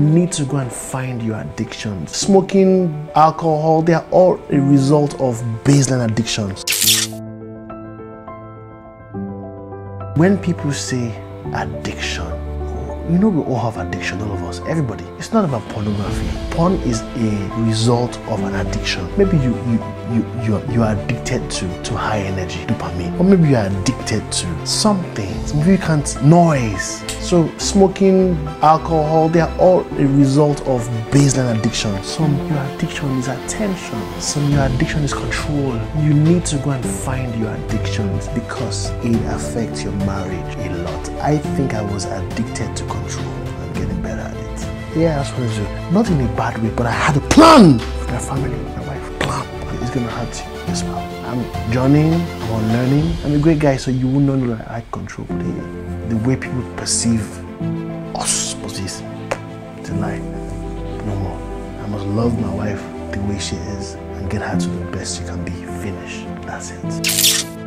you need to go and find your addictions. Smoking, alcohol, they are all a result of baseline addictions. When people say addiction, you know we all have addiction, all of us, everybody. It's not about pornography. Porn is a result of an addiction. Maybe you you you you are, you are addicted to to high energy dopamine, or maybe you are addicted to something. Maybe you can't noise. So smoking, alcohol, they are all a result of baseline addiction. Some your addiction is attention. Some your addiction is control. You need to go and find your addictions because it affects your marriage a lot. I think I was addicted to control. I'm getting better at it. Yeah, that's what I do. Not in a bad way, but I had a plan for my family, It's gonna hurt you. Yes, ma'am. I'm journeying, I'm on learning. I'm a great guy, so you will not know that I control the, the way people perceive us. But this, lie. No more. I must love my wife the way she is and get her to the best she can be. Finish. That's it.